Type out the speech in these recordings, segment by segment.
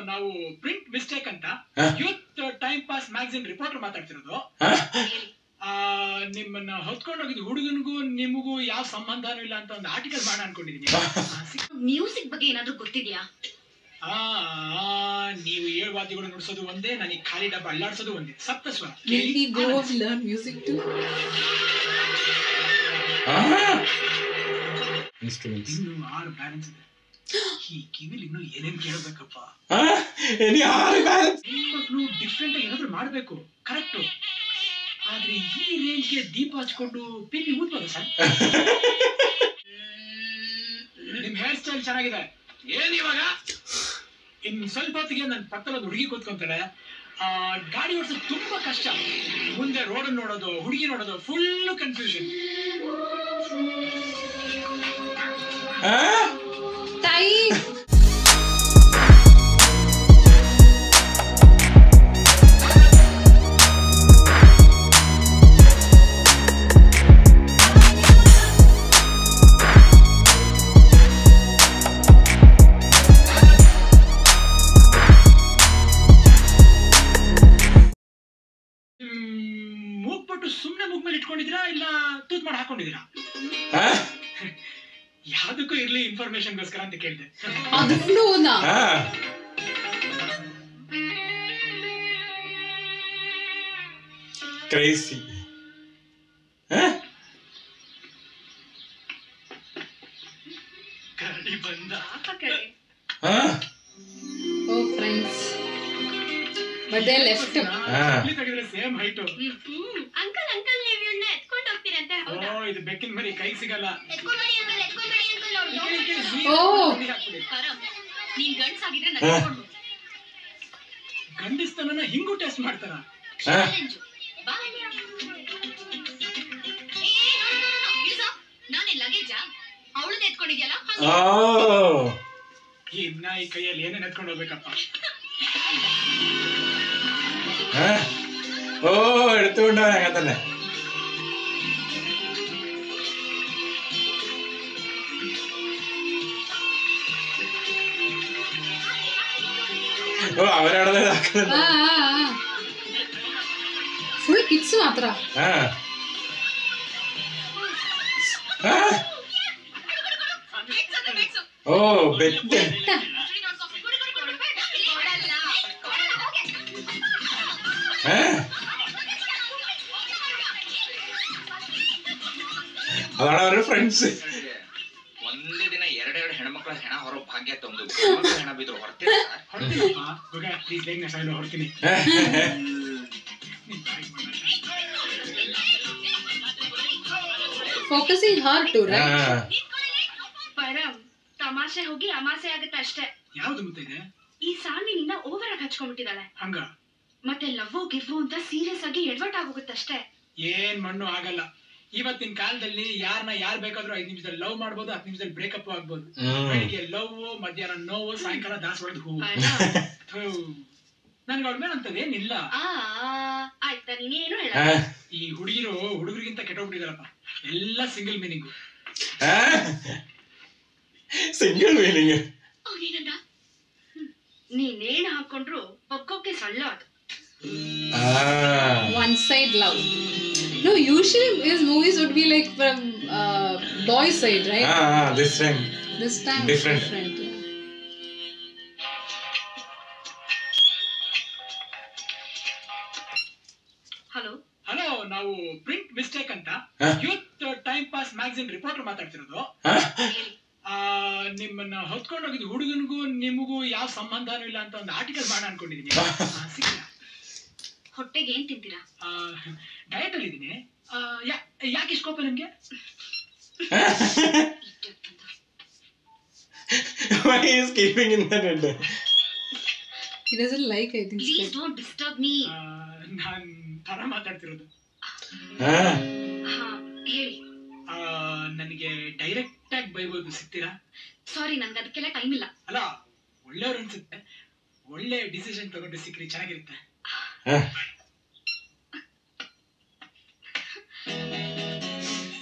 ನಾವು print mistake ಅಂತ? Youth time pass magazine reporter ಮಾತಾಡ್ತಿರೋದು. ಆ, ನಿಮ್ಮನ್ನ ಹೊತ್ಕೊಂಡು ಹೋಗಿದ್ ಹುಡುಗನಿಗೂ ನಿಮಗೂ ಯಾವ ಸಂಬಂಧನೂ ಇಲ್ಲ ಅಂತ ಒಂದು ಆರ್ಟಿಕಲ್ ಮಾಡ ಅನ್ಕೊಂಡಿದೀನಿ. ಮ್ಯೂಸಿಕ್ ಬಗ್ಗೆ ಏನಾದ್ರು ಗೊತ್ತಿದ್ಯಾ? ನೀವು ಏಳು ವಾದ್ಯಗಳು ನುಡಿಸೋದು ಒಂದೇ ನನಗೆ ಖಾಲಿ ಡಬ್ಬ ಅಲ್ಲಾಡ್ಸೋದು ಒಂದೇ. ಸಪ್ತ ಸ್ವರ music ಇನ್ನು ಆರು ಬ್ಯಾಲೆನ್ಸ್ ಇದೆ. ಈ ಕಿವಿಲಿ ಇನ್ನು ಏನೇನ್ ಕೇಳಬೇಕಪ್ಪ? ಹೆಣ್ಮಕ್ಳು ಡಿಫ್ರೆಂಟ್ ಆಗಿ ಏನಾದ್ರು ಮಾಡ್ಬೇಕು. ಕರೆಕ್ಟ್ ಆದ್ರೆ ಈ ರೇಂಜ್ಗೆ ದೀಪ ಹಚ್ಕೊಂಡು ಪಿಪಿ ಊದ್ಬೋದು ಸರ್? ನಿಮ್ ಹೇರ್ ಸ್ಟೈಲ್ ಚೆನ್ನಾಗಿದೆ. ಏನ್ ಇವಾಗ? ಇನ್ ಸ್ವಲ್ಪ ಹೊತ್ತಿಗೆ ನನ್ನ ಪಕ್ಕದಲ್ಲಿ ಹುಡುಗಿ ಕೂತ್ಕೊಂತಾಳೆ. ಗಾಡಿ ಓಡಿಸೋದು ತುಂಬಾ ಕಷ್ಟ. ಮುಂದೆ ರೋಡ್ ನೋಡೋದು ಹುಡುಗಿ ನೋಡೋದು ಫುಲ್ ಕನ್ಫ್ಯೂಷನ್ ಯಾವ್ದಕ್ಕೂ ಇರ್ಲಿ ಇನ್ಫಾರ್ಮೇಶನ್ಗೋಸ್ಕರ ಅಂತ ಕೇಳಿದೆ. ಅದು ಫ್ಲೋನಾ ಕ್ರೇಸಿ ಬಂದ. left. him. ತೆಗೆದ್ರೆ ಸೇಮ್ ಹೈಟು ಇದು ಬೆಕ್ಕಿನ ಮರಿ ಕೈ ಸಿಗಲ್ಲ. ಎತ್ಕೊಂಡ್ಬೇಡಿ ಅಂಕಲ್ ಎತ್ಕೊಂಡ್ಬೇಡಿ ಅಂಕಲ್ ಅವ್ಳು ಕೈಯಲ್ಲಿ ಕೈ- ಎತ್ಕೊಂಡು ಹೋಗ್ಬೇಕಪ್ಪ. ಓ. ಎಡ್ತು. അവരവിടെ ഫുൾ കിഡ്സ് മാത്ര ഓ ബെറ്റ് അതാണ് അവരുടെ friends ಭಾಗ್ಯ ತಂದು ಹೆಣ್ಮಕ್ಳ ಹೆಣ ಬಿದ್ರು ಹೊರತೀರ ಹೊರತೀನಪ್ಪ ಗುಗ ಪ್ಲೀಸ್ ಬೇಗ ನಾ side ಹೊರತೀನಿ focusing R to right Param ತಮಾಷೆ ಹೋಗಿ ಅಮಾಸೆ ಆಗುತ್ತೆ ಅಷ್ಟೇ ಯಾವ್ದು ಮುತ್ತ ಇದೆ ಈ ಸಾಂಗಿನಿಂದ ಓವರ್ ಆಗಿ ಹಚ್ಕೊಂಡ್ಬಿಟ್ಟಿದ್ದಾಳೆ ಹಂಗ ಮತ್ತೆ ಲವ್ ಗಿವ್ ಅಂತ ಸೀರಿಯಸ್ ಆಗಿ ಎಡವಟ್ ಆಗೋಗುತ್ತಷ್ಟೇ ಏನ್ ಮಣ್ಣು ಆಗಲ್ಲ ಇವತ್ತಿನ ಕಾಲದಲ್ಲಿ ಯಾರನ್ನ ಯಾರ್ ಬೇಕಾದ್ರೂ ಐದ್ ನಿಮಿಷದಲ್ಲಿ ಲವ್ ಮಾಡ್ಬೋದು ಹತ್ತು ನಿಮಿಷದಲ್ಲಿ ಬ್ರೇಕಪ್ ಆಗ್ಬೋದು. ಬೆಳಿಗ್ಗೆ ಲವ್ ಮಧ್ಯಾಹ್ನ ನೋವು ಸಾಯಂಕಾಲ ದಾಸವಾಳದ ಹೂವು ನನ್ಗೆ ಅವ್ರ ಮೇಲೆ ಅಂತದ್ ಏನಿಲ್ಲ. ಈ ಹುಡುಗಿರು ಹುಡುಗರಿಗಿಂತ ಕೆಟ್ಟೋಗ್ಬಿಟ್ಟಿದಾರಪ್ಪ. ಎಲ್ಲ ಸಿಂಗಲ್ ಮೀನಿಂಗ್ ಸಿಂಗಲ್ ಮೀನಿಂಗ್ ನೀನೇನ್ ಹಾಕೊಂಡ್ರು ಪಕ್ಕಕ್ಕೆ ಸಳ್ಳ ಅದು. One side love No, usually his movies would be like from uh, boy side, right? Ah, ah, this time. This time different. different. Hello ನಾವು ಪ್ರಿಂಟ್ ಮಿಸ್ಟೇಕ್ ಅಂತ youth time pass magazine reporter ಮಾತಾಡ್ತಿರೋದು ನಿಮ್ಮನ್ನ ಹೊತ್ಕೊಂಡೋಗಿದ್ದು ಹುಡುಗನಿಗೂ ನಿಮಗೂ ಯಾವ ಸಂಬಂಧನೂ ಇಲ್ಲ ಅಂತ ಒಂದು article ಮಾಡ ಅನ್ಕೊಂಡಿದ್ದೀನಿ ಸಿಕ್ಕಿಲ್ಲ ಹೊಟ್ಟೆಗೆ ಏನ್ ತಿಂತೀರಾ ಡಯಟ್ ಅಲ್ಲಿ ಇದೀನಿ ಯಾಕೆ ಇಷ್ಟು ಕೋಪ ನಿಮ್ಗೆ Why is keeping in that head? He doesn't like, I think. Please Skip. Don't disturb me ಆ, ನಾನ್ ತರ ಮಾತಾಡ್ತಿರೋದು. ಹಾ ಹೇಳಿ ಆ, ನನಗೆ ಡೈರೆಕ್ಟ್ ಆಗಿ ಬೈಬೋದು ಸಿಗ್ತೀರಾ ಸಾರಿ ನನ್ಗೆ ಅದಕ್ಕೆಲ್ಲ ಟೈಮ್ ಇಲ್ಲ ಅಲ್ಲ ಒಳ್ಳೆಯವ್ರು ಅನ್ಸುತ್ತೆ ಒಳ್ಳೆ ಡಿಸಿಷನ್ ತಗೊಂಡು ಸಿಕ್ಕ್ರಿ ಚೆನ್ನಾಗಿರುತ್ತೆ Huh?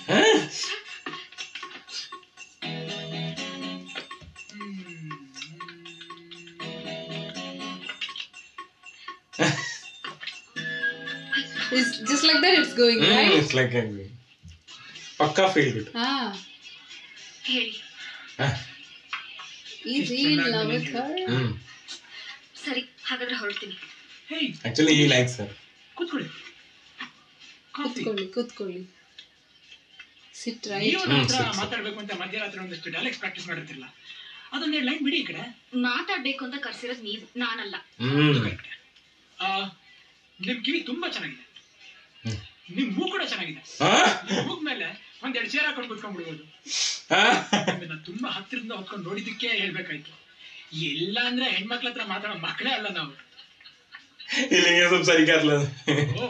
Huh? it's just like that it's going, mm, right? It's like a pakka field. Ah. Huh? Is he in love with her? Mm. ಸರಿ hold ಹೊರಡ್ತೀನಿ ಹೇಯ್ ಆಕ್ಚುಲಿ ಈ ಲೈಕ್ ಸರ್ ಕೂತ್ಕೊಳ್ಳಿ. ಕಾಫಿ. ಕೂತ್ಕೊಳ್ಳಿ ಕೂತ್ಕೊಳ್ಳಿ. Sit right. ಮಾತಾಡ್ಬೇಕು ಅಂತ ಮಧ್ಯರಾತ್ರಿ ಒಂದಷ್ಟು ಡೈಲೆಕ್ಟ್ ಪ್ರಾಕ್ಟೀಸ್ ಮಾಡಿರ್ತಿರಲ್ಲ ಅದನ್ನ ಲೈನ್ ಬಿಡಿ ಈ ಕಡೆ. ಮಾತಾಡ್ಬೇಕು ಅಂತ ಕರ್ಸಿರೋದು ನೀವು ನಾನಲ್ಲ. ನಿಮ್ ಕಿವಿ ತುಂಬಾ ಚೆನ್ನಾಗಿದೆ. ನಿಮ್ ಮೂಗ್ ಕೂಡ ಚೆನ್ನಾಗಿದೆ. ಮೂಗ್ ಮೇಲೆ ಒಂದೆರಡು ಚೇರ್ ಹಾಕೊಂಡು ಕುತ್ಕೊಂಡ್ಬಿಡ್ಬೋದು? ನಿಮ್ಮನ್ನ ತುಂಬಾ ಹತ್ತಿರದಿಂದ ಹೊತ್ಕೊಂಡು ನೋಡಿದಕ್ಕೆ ಹೇಳ್ಬೇಕಾಯ್ತು. ಎಲ್ಲ ಅಂದ್ರೆ ಹೆಣ್ಮಕ್ಳ ಹತ್ರ ಮಾತಾಡೋ ಮಕ್ಕಳೇ ಅಲ್ಲ ನಾವು. ಇಲ್ಲಿಗೆ ಸ್ವಲ್ಪ ಸರಿ ಕಾತ್ಲ ಓ,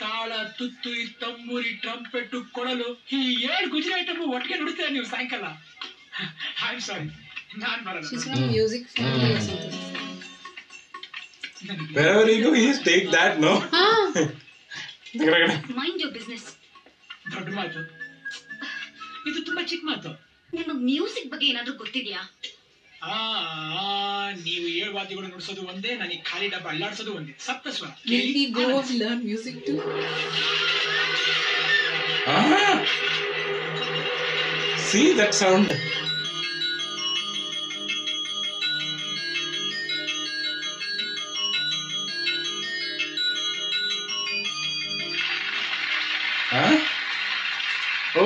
ತಾಳ ತುತ್ತೂರಿ ತಂಬೂರಿ ಟ್ರಂಪೆಟ್ಟು ಕೊಡಲು ಈ ಏಳು ಗುಜರಿ ಐಟಮ್ ಒಟ್ಟಿಗೆ ನುಡಿತೀರ ನೀವು ಸಾಯಂಕಾಲ. ಐ ಸಾರಿ ನಾನ್ ಬರಲ್ಲ. Music wherever you go he take that no? Ah, mind your business ದೊಡ್ಡ ಮಾತು. ಇದು ತುಂಬಾ ಚಿಕ್ಕ ಮಾತು. ನಿಮಗೆ ಮ್ಯೂಸಿಕ್ ಬಗ್ಗೆ ಏನಾದ್ರೂ ಗೊತ್ತಿದ್ಯಾ? ಆ ನೀವು ಏಳು ವಾದ್ಯಗಳು ನುಡಿಸೋದು ಒಂದೇ ನನಗೆ ಖಾಲಿ ಡಬ್ಬ ಅಲ್ಲಾಡಿಸೋದು ಒಂದೇ. ಸಪ್ತ ಸ್ವರ music to go that sound oh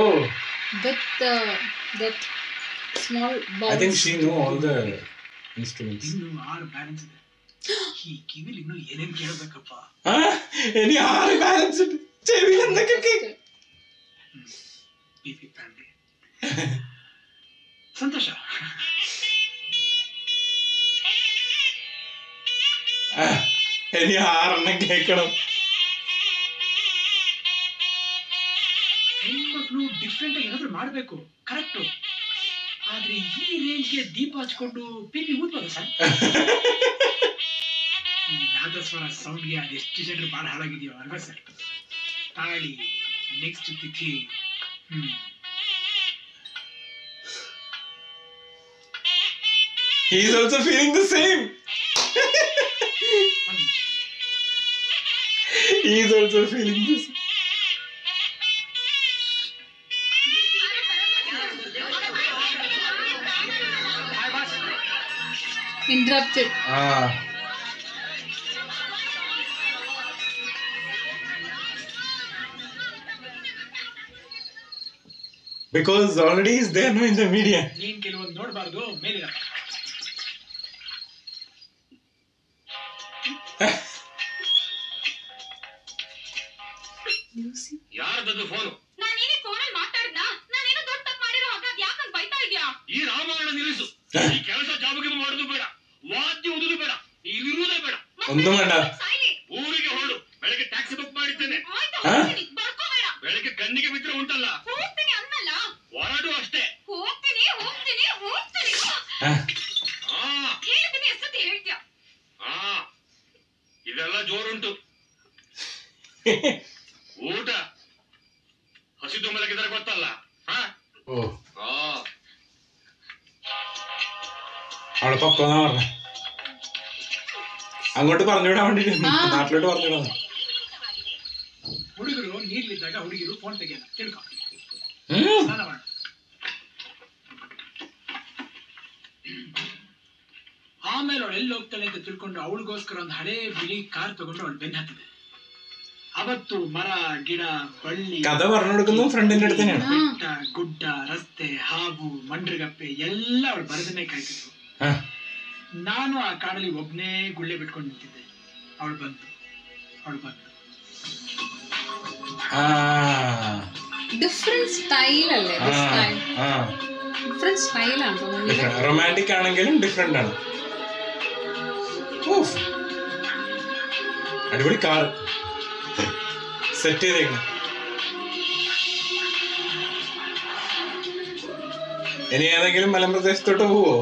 that ah see that sound huh oh With uh, that small balls. i think she know all the instruments ಇನ್ನು ಆರು ಬ್ಯಾಲೆನ್ಸ್ ಇದೆ ಈ ಕಿವಿಲಿ ಇನ್ನು ಏನೇನ್ ಕೇಳಬೇಕಪ್ಪ ah any ಆರು ಬ್ಯಾಲೆನ್ಸ್ ಚೆವಿ ಅಂದಕ್ಕೆ ಬಿಪಿ ಫ್ಯಾಮಿಲಿ ಸಂತೋಷ ഇനി ആറെണ്ണം കേക്കണം ಹೆಣ್ಮಕ್ಳು ಡಿಫ್ರೆಂಟ್ ಆಗಿ ಏನಾದ್ರು ಮಾಡ್ಬೇಕು ಕರೆಕ್ಟ್ ಆದ್ರೆ ಈ ರೇಂಜ್ಗೆ ದೀಪ ಹಚ್ಕೊಂಡು ಪಿಪಿ ಊದ್ಬೋದು ಸರ್ ಈ ನಾದಸ್ವರ ಸೌಂಡ್ಗೆ ಅದೆಷ್ಟು ಜನರು ಬಹಳ ಹಾಳಾಗಿದೆಯೋ ಅಲ್ವಾ ಸರ್ ತಾಳಿ ನೆಕ್ಸ್ಟ್ ತಿಥಿ ಹ್ಮ್ he is also feeling the same ಒಂದ್ ನಿಮಿಷ. he is also feeling this Interrupted. ah. Because already is there no in the media. ನೀನ್ ಕೆಲವೊಂದು ನೋಡ್ಬಾರ್ದು Lucy. ಯಾರ್ದದು ಫೋನು ನಾನೇನೇ ಫೋನಲ್ಲಿ ಮಾತಾಡ್ದ? ನಾನೇನೋ ದೊಡ್ಡ ತಪ್ಪು ಮಾಡಿರೋ ಹಾಗ ಅದ್ ಯಾಕಂಗ್ ಬೈತಾ ಇದ್ಯಾ? ಈ ರಾಮಾಯಣ ನಿಲ್ಲಿಸು. ಈ ಕೆಲಸ ಜಾಬಗೆ ಮಾಡೋದು ಬೇಡ ವಾದ್ಯ ಉದುದು ಬೇಡ ಇರುವುದೇ ಬೇಡ ಒಂದು ಮಣ್ಣ ಊರಿಗೆ ಹೊರಡು. ಬೆಳಗ್ಗೆ ಟ್ಯಾಕ್ಸಿ ಬುಕ್ ಮಾಡಿದ್ದೇನೆ. ಬೆಳಗ್ಗೆ ಕಣ್ಣಿಗೆ ಬಿದ್ರೆ ಉಂಟಲ್ಲ. ಹೋಗ್ತೀನಿ ಹೊರಡು ಅಷ್ಟೇ. ಹೋಗ್ತೀನಿ ಹೋಗ್ತೀನಿ ಹೇಳ್ತೀಯ? ಹಾ ಇದೆಲ್ಲ ಜೋರುಂಟು. ಊಟ. ಹಸಿದು ಮಲಗಿದ್ರೆ ಗೊತ್ತಲ್ಲ. ಹಾ? ಓ. ಹಾ അങ്ങോട്ട് പറഞ്ഞുവിടാൻ വേണ്ടിട്ട് ആ. നാട്ടിലോട്ട് പറഞ്ഞുവിടാ ಹುಡುಗರು ನೀರ್ಲಿದ್ದಾಗ ಹುಡುಗಿರು ಫೋನ್ ತೆಗಿಯಲ್ಲ ತಿಳ್ಕೊ ಹ್ಮ್ ಸ್ನಾನ ಮಾಡು ಆಮೇಲೆ ಅವಳು ಎಲ್ಲಿ ಹೋಗ್ತಾಳೆ ಅಂತ ತಿಳ್ಕೊಂಡು ಅವಳಿಗೋಸ್ಕರ ಒಂದು ಹಳೇ ಬಿಳಿ ಕಾರ್ ತಗೊಂಡು ಅವಳು ಬೆನ್ನ ಹತ್ತಿದೆ ಅವತ್ತು ಮರ ಗಿಡ ಬಳ್ಳಿ കഥ പറഞ്ഞു കൊടുക്കുന്നതും ഫ്രണ്ടിന്റെ അടുത്ത് തന്നെയാണ് ಬೆಟ್ಟ ಗುಡ್ಡ ರಸ್ತೆ ಹಾವು ಮಂಡ್ರಗಪ್ಪೆ ಎಲ್ಲ ಅವಳು ಬರದನ್ನೇ ಕಾಯ್ತಿದ್ರು ആ. ನಾನು ಆ ಕಾಡಲ್ಲಿ ಒಬ್ನೇ ಗುಳ್ಳೆ ಬಿಟ್ಕೊಂಡು ನಿಂತಿದ್ದೆ ಅವಳು ಬಂತು ಅವಳು ಬಂತು ആ Different style അല്ലേ this time. ആ Different style ആണ് തോന്നുന്നില്ല റൊമാൻറ്റിക് ആണെങ്കിലും ഡിഫറെന്റ് ആണ് ഊഫ്. അടിപൊളി കാർ സെറ്റ് ചെയ്തേക്കണം ഇനി ഏതെങ്കിലും മലമ്പ്രദേശത്തോട്ട് പോവോ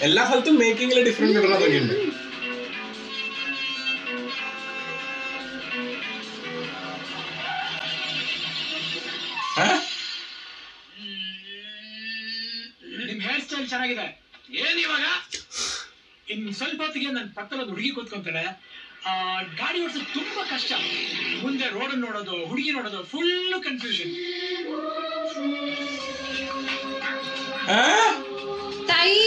എല്ലാ സ്ഥലത്തും മേക്കിങ്ങിൽ ഡിഫറെന്റ് ഇടുന്ന പണിയുണ്ട് ಸ್ವಲ್ಪ ಹೊತ್ತಿಗೆ ನನ್ನ ಪಕ್ಕದಲ್ಲಿ ಒಂದು ಹುಡುಗಿ ಕೂತ್ಕೊಂತಾಳೆ ಆ, ಗಾಡಿ ಓಡಿಸೋದು ತುಂಬಾ ಕಷ್ಟ ಮುಂದೆ ರೋಡ್ ನೋಡೋದು ಹುಡುಗಿ ನೋಡೋದು ಫುಲ್ ಕನ್ಫ್ಯೂಷನ್ ಆ? ತಾಯಿ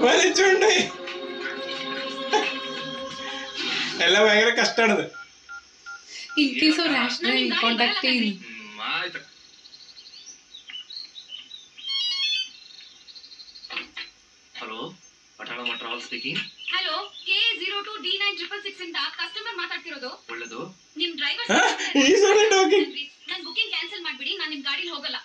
വലിച്ചുകൊണ്ട് എല്ലാം ഭയങ്കര കഷ്ടാണത് ಇನ್ ಕೇಸ್ ಅವ್ರು ರ್ಯಾಶ್ ಡ್ರೈವಿಂಗ್ ಕಾಂಟ್ಯಾಕ್ಟ್ ಗಾಡಿ ಹೋಗಲ್ಲ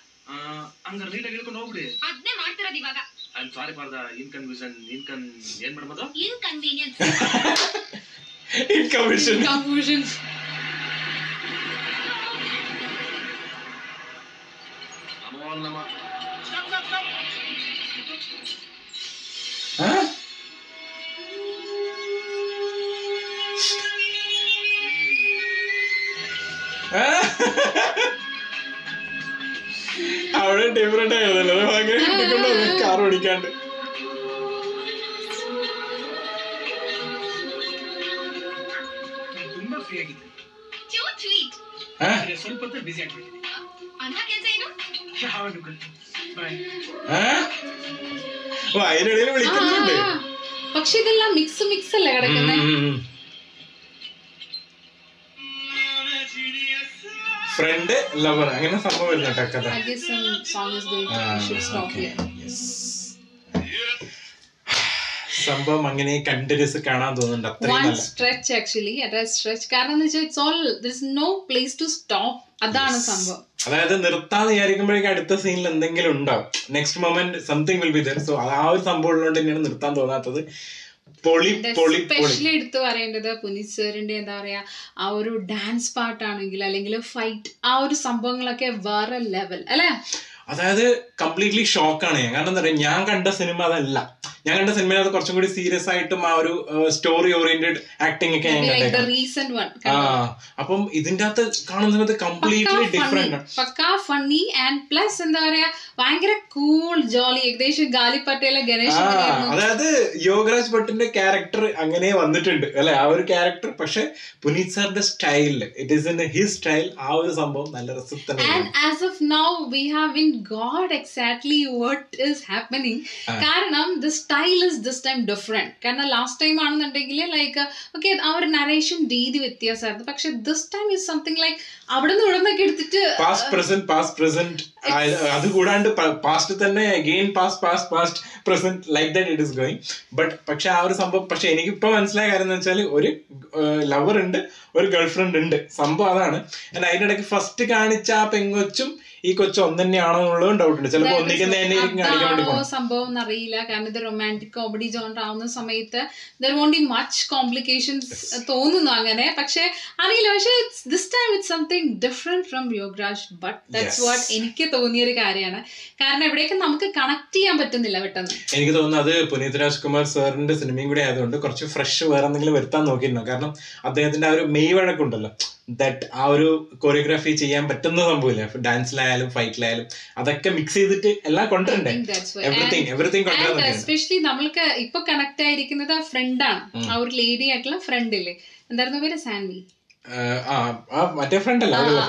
ಹಂಗಾರೆ ನೀಟಾಗಿ ಹೇಳ್ಕೊಂಡು ಹೋಗ್ಬಿಡಿ ಅದ್ನೇ ಮಾಡ್ತಿರೋದು ಇವಾಗ I sorry for the inconvenience ಇನ್ಕನ್ ಏನ್ ಮಾಡ್ಬೋದು ಇನ್ಕನ್ವೀನಿಯನ್ಸ್ ಇನ್ಕನ್ವಿಷನ್ ಕನ್ಫ್ಯೂಷನ್ ನಮೋ ನಮ Ha ha ha ha! അവിടെ ഡിഫറെന്റ് ആയതല്ലോ ഭയങ്കര കാർ ഓടിക്കാണ്ട് ತುಂಬಾ ಫ್ರೀ ಆಗಿದೆ ಚೂ ಸ್ವೀಟ್ ആ? ಆದ್ರೆ ಸ್ವಲ್ಪ ಹೊತ್ತು ಬಿಸಿ ಆಗ್ಬಿಟ್ಟಿದೆ ಅಂತ ಕೆಲ್ಸ ಏನು ಯಾವಾಗ ಬಾಯ್ ആ? ഓ അതിനിടയിൽ വിളിക്കുന്നുണ്ട് പക്ഷെ ഇതെല്ലാം മിക്സ് മിക്സ് അല്ലേ കിടക്കുന്നത് ഫ്രണ്ട് ലവർ അങ്ങനെ സംഭവം സംഭവം അങ്ങനെ കണ്ടിന്യൂസ് കാണാൻ തോന്നുന്നുണ്ട്. Stretch actually stretch all no place to stop അതാണ് സംഭവം. അതായത് നിർത്താന്ന് വിചാരിക്കുമ്പോഴേക്കും അടുത്ത സീനിൽ എന്തെങ്കിലും ഉണ്ടാവും next moment something will be there so ആ ഒരു സംഭവം ഉള്ളതുകൊണ്ട് തന്നെയാണ് നിർത്താൻ തോന്നാത്തത്. എസ്പെഷ്യലി എടുത്തു പറയേണ്ടത് പുനീത് സാറിന്റെ എന്താ പറയാ ആ ഒരു ഡാൻസ് പാട്ടാണെങ്കിൽ അല്ലെങ്കിൽ ഫൈറ്റ് ആ ഒരു സംഭവങ്ങളൊക്കെ വേറെ ലെവൽ അല്ലേ? അതായത് കംപ്ലീറ്റ്ലി ഷോക്കാണ് ഞാൻ കാരണം എന്താ പറയുക ഞാൻ കണ്ട സിനിമ അതല്ല. ഞാൻ കണ്ട സിനിമയിൽ കുറച്ചും കൂടി സീരിയസ് ആയിട്ടും ആ ഒരു സ്റ്റോറി ഓറിയന്റഡ് ആക്ടിംഗ് ഒക്കെ ഞാൻ ദ ആ അപ്പം ഇതിന്റെ അകത്ത് കാണുന്ന സമയത്ത് കംപ്ലീറ്റ്ലി ഡിഫറെന്റ് പക്കാ ഫണ്ണി ആൻഡ് പ്ലസ് എന്താ പറയാ ഭയങ്കര കൂൾ ജോളി ഏകദേശം ഗാലി പട്ടേലെ ഗണേഷ് അതായത് യോഗരാജ് ഭട്ടിന്റെ ക്യാരക്ടർ അങ്ങനെ വന്നിട്ടുണ്ട് അല്ലെ? ആ ഒരു ക്യാരക്ടർ പക്ഷെ പുനീത് സാറിന്റെ സ്റ്റൈലിൽ it is in his style ആ ഒരു സംഭവം നല്ല രസം as of now we have in god exactly what what happening. കാരണം the style is this time different കാരണം ലാസ്റ്റ് ടൈം ആണെന്നുണ്ടെങ്കിൽ ലൈക്ക് ഓക്കെ ആ ഒരു നരേഷൻ രീതി വ്യത്യാസമായിരുന്നു. പക്ഷെ this time is something like അവിടെ നിന്ന് ഇവിടെ നിന്നൊക്കെ എടുത്തിട്ട് പാസ്റ്റ് പ്രസന്റ് പാസ്റ്റ് പ്രസന്റ് അത് കൂടാണ്ട് പാസ്റ്റ് തന്നെ again past past past present like that it is going but പക്ഷെ ആ ഒരു സംഭവം പക്ഷെ എനിക്കിപ്പോ മനസ്സിലായ കാര്യം എന്ന് വെച്ചാൽ ഒരു ലവർ ഉണ്ട് ഒരു ഗേൾ ഫ്രണ്ട് ഉണ്ട്. സംഭവം അതാണ്. ഇടയ്ക്ക് ഫസ്റ്റ് കാണിച്ച ആ പെങ്കൊച്ചും ഈ കൊച്ചു ഒന്ന് തന്നെയാണോ എന്നുള്ളതും ഡൗട്ട് ഉണ്ട്. ചിലപ്പോൾ ഒന്നിക്കുന്ന തന്നെ കാണിക്കാൻ വേണ്ടി സംഭവം അറിയില്ല കാരണം ഇത് റൊമാന്റിക് കോമഡി ജോൺ ആവുന്ന സമയത്ത് there won't be much complications തോന്നുന്നു അങ്ങനെ. പക്ഷെ അറിയില്ല. പക്ഷെ this time it something different from Yogaraj but that's what എനിക്ക് തോന്നിയ ഒരു കാര്യമാണ്. കാരണം എവിടെയൊക്കെ നമുക്ക് കണക്ട് ചെയ്യാൻ പറ്റുന്നില്ല പെട്ടെന്ന്. എനിക്ക് തോന്നുന്നു അത് പുനീത് രാജ്കുമാർ സാറിന്റെ സിനിമയും കൂടി ആയതുകൊണ്ട് കുറച്ച് ഫ്രഷ് വേറെ എന്തെങ്കിലും വരുത്താൻ നോക്കിയിരുന്നു. കാരണം അദ്ദേഹത്തിന്റെ ആ ഒരു മെയ് വഴക്കുണ്ടല്ലോ. ദാറ്റ് ആ ഒരു കൊറിയോഗ്രാഫി ചെയ്യാൻ പറ്റുന്ന സംഭവമില്ല. ഡാൻസിലായാലും ഫൈറ്റിലായാലും അതൊക്കെ മിക്സ് ചെയ്തിട്ട് എല്ലാം കൊണ്ടുവരണ്ടേ. എവറിത്തിങ് എവറിത്തിങ് എസ്പെഷ്യലി നമ്മൾക്ക് ഇപ്പൊ കണക്ട് ആയിരിക്കുന്നത് ആ ഫ്രണ്ടാണ് ആ ഒരു ലേഡി ആയിട്ടുള്ള ഫ്രണ്ട് ഇല്ലേ? എന്തായിരുന്നു പേര്? സാൻവി ആ ആ, മറ്റേ ഫ്രണ്ട് അല്ല അവരുള്ള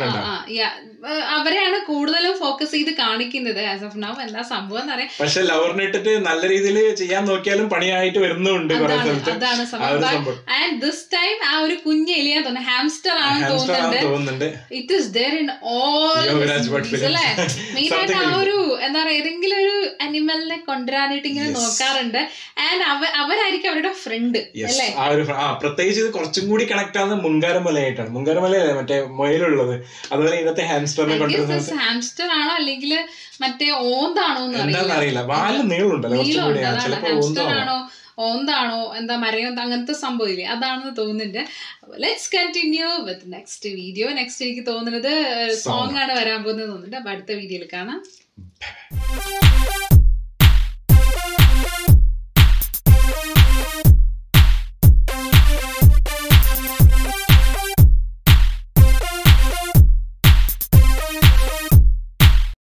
അവരെയാണ് കൂടുതലും ഫോക്കസ് ചെയ്ത് കാണിക്കുന്നത് ആസ് ഓഫ് നൗ എന്താ സംഭവം എന്നറിയാം പക്ഷെ ലവറിനെ ഇട്ടിട്ട് നല്ല രീതിയിൽ ചെയ്യാൻ നോക്കിയാലും പണിയായിട്ട് വരുന്നുണ്ട് അതാണ് സംഭവം. ആൻഡ് ദിസ് ടൈം ആ ഒരു കുഞ്ഞ് എലിയാൻ തോന്നുന്നു. ഹാംസ്റ്റർ ആണെന്ന് ഹാംസ്റ്റർ തോന്നുന്നുണ്ട്. It is there in all അല്ലേ? മെയിൻ ആയിട്ട് ആ ഒരു എന്താ പറയാ ഏതെങ്കിലും ഒരു അനിമലിനെ കൊണ്ടുവരാനായിട്ട് ഇങ്ങനെ നോക്കാറുണ്ട്. ആൻഡ് അവ അവരായിരിക്കും അവരുടെ ഫ്രണ്ട് അല്ലേ? പ്രത്യേകിച്ച് ഇത് കുറച്ചും കൂടി കണക്ട് ആവുന്നത് മുൻകാരമലയായിട്ടാണ് മുൻകാരമലയല്ലേ മറ്റേ മൊയിലുള്ളത് അതുപോലെ ഇതിനകത്തെ ഹാംസ്റ്ററിനെ ഹാംസ്റ്റർ ആണോ അല്ലെങ്കിൽ മറ്റേ ഓന്താണോ എന്താണെന്ന് അറിയില്ല. വാൽ നീളുണ്ടല്ലോ കുറച്ചും കൂടി. ആണോ ഓന്താണോ എന്താ മരയോ അങ്ങനത്തെ സംഭവമില്ലേ അതാണെന്ന് തോന്നുന്നുണ്ട്. Let's continue with next video next എനിക്ക് തോന്നുന്നത് സോങ് ആണ് വരാൻ പോകുന്നത് തോന്നുന്നുണ്ട്. അപ്പൊ അടുത്ത വീഡിയോയിൽ കാണാം.